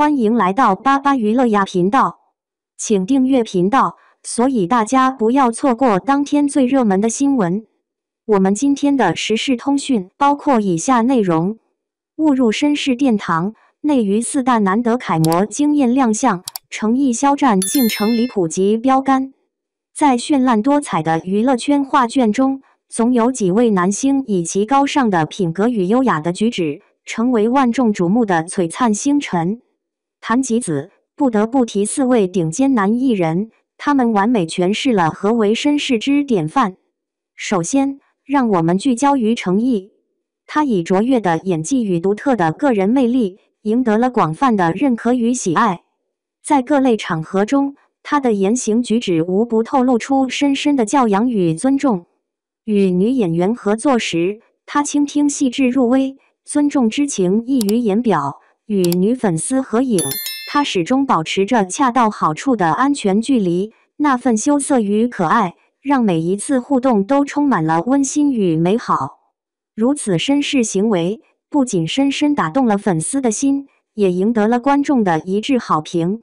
欢迎来到八八娱乐呀频道，请订阅频道，所以大家不要错过当天最热门的新闻。我们今天的时事通讯包括以下内容：误入绅士殿堂，内娱四大难得楷模惊艳亮相，诚意肖战竟成离谱级标杆。在绚烂多彩的娱乐圈画卷中，总有几位男星以其高尚的品格与优雅的举止，成为万众瞩目的璀璨星辰。谈及子，不得不提四位顶尖男艺人，他们完美诠释了何为绅士之典范。首先，让我们聚焦于成毅，他以卓越的演技与独特的个人魅力，赢得了广泛的认可与喜爱。在各类场合中，他的言行举止无不透露出深深的教养与尊重。与女演员合作时，他倾听细致入微，尊重之情溢于言表。与女粉丝合影，他始终保持着恰到好处的安全距离，那份羞涩与可爱，让每一次互动都充满了温馨与美好。如此绅士行为，不仅深深打动了粉丝的心，也赢得了观众的一致好评。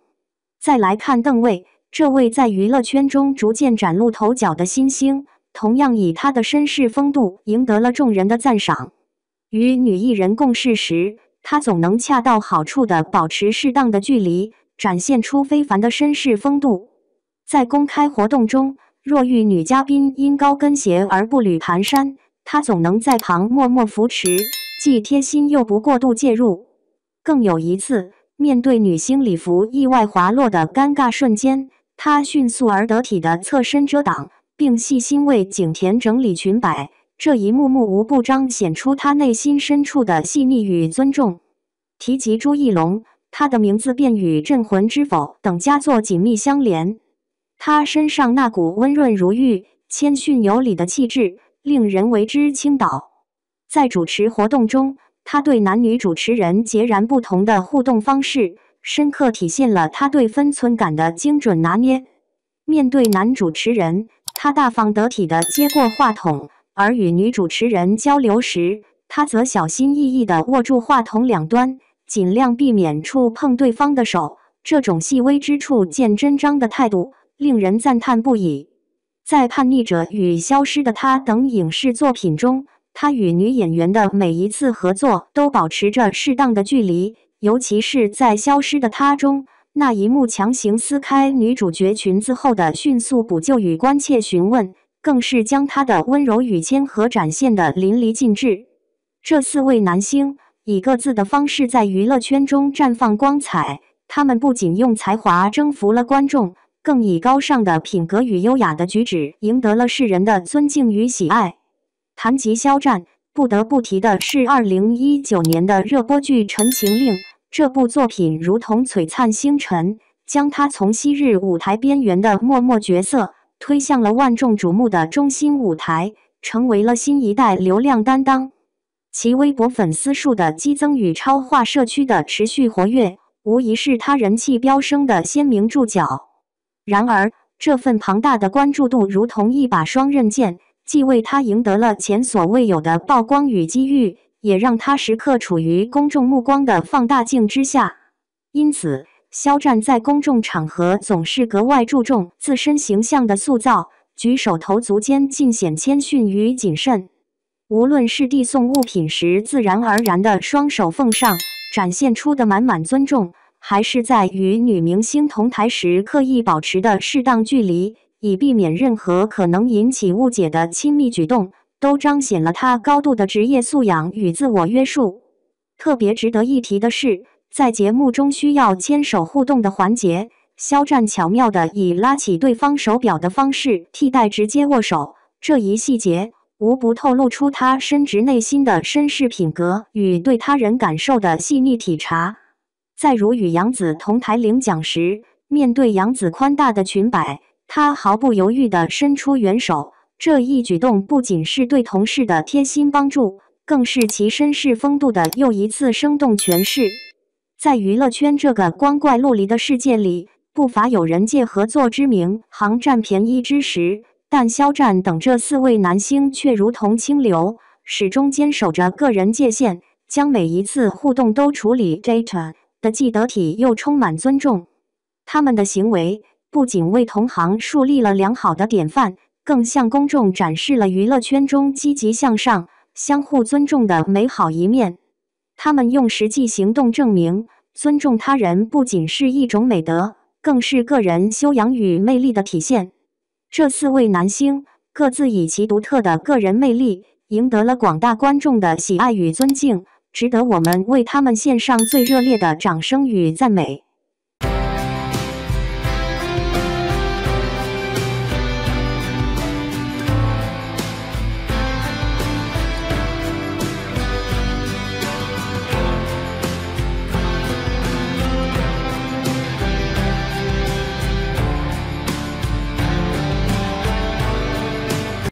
再来看邓为，这位在娱乐圈中逐渐崭露头角的新星，同样以他的绅士风度赢得了众人的赞赏。与女艺人共事时，他总能恰到好处地保持适当的距离，展现出非凡的绅士风度。在公开活动中，若遇女嘉宾因高跟鞋而步履蹒跚，他总能在旁默默扶持，既贴心又不过度介入。更有一次，面对女星礼服意外滑落的尴尬瞬间，他迅速而得体地侧身遮挡，并细心为景甜整理裙摆。这一幕幕无不彰显出他内心深处的细腻与尊重。提及朱一龙，他的名字便与《镇魂之否》等佳作紧密相连。他身上那股温润如玉、谦逊有礼的气质，令人为之倾倒。在主持活动中，他对男女主持人截然不同的互动方式，深刻体现了他对分寸感的精准拿捏。面对男主持人，他大方得体地接过话筒。而与女主持人交流时，他则小心翼翼地握住话筒两端，尽量避免触碰对方的手。这种细微之处见真章的态度，令人赞叹不已。在《叛逆者》与《消失的她》等影视作品中，他与女演员的每一次合作都保持着适当的距离，尤其是在《消失的她》中，那一幕强行撕开女主角裙子后的迅速补救与关切询问。更是将他的温柔与谦和展现的淋漓尽致。这四位男星以各自的方式在娱乐圈中绽放光彩。他们不仅用才华征服了观众，更以高尚的品格与优雅的举止赢得了世人的尊敬与喜爱。谈及肖战，不得不提的是二零一九年的热播剧《陈情令》。这部作品如同璀璨星辰，将他从昔日舞台边缘的默默角色。推向了万众瞩目的中心舞台，成为了新一代流量担当。其微博粉丝数的激增与超话社区的持续活跃，无疑是他人气飙升的鲜明注脚。然而，这份庞大的关注度如同一把双刃剑，既为他赢得了前所未有的曝光与机遇，也让他时刻处于公众目光的放大镜之下。因此，肖战在公众场合总是格外注重自身形象的塑造，举手投足间尽显谦逊与谨慎。无论是递送物品时自然而然的双手奉上，展现出的满满尊重，还是在与女明星同台时刻意保持的适当距离，以避免任何可能引起误解的亲密举动，都彰显了他高度的职业素养与自我约束。特别值得一提的是。在节目中需要牵手互动的环节，肖战巧妙地以拉起对方手表的方式替代直接握手。这一细节无不透露出他深植内心的绅士品格与对他人感受的细腻体察。在如与杨紫同台领奖时，面对杨紫宽大的裙摆，他毫不犹豫地伸出援手。这一举动不仅是对同事的贴心帮助，更是其绅士风度的又一次生动诠释。在娱乐圈这个光怪陆离的世界里，不乏有人借合作之名行占便宜之时，但肖战等这四位男星却如同清流，始终坚守着个人界限，将每一次互动都处理 data 的既得体又充满尊重。他们的行为不仅为同行树立了良好的典范，更向公众展示了娱乐圈中积极向上、相互尊重的美好一面。他们用实际行动证明，尊重他人不仅是一种美德，更是个人修养与魅力的体现。这四位男星各自以其独特的个人魅力，赢得了广大观众的喜爱与尊敬，值得我们为他们献上最热烈的掌声与赞美。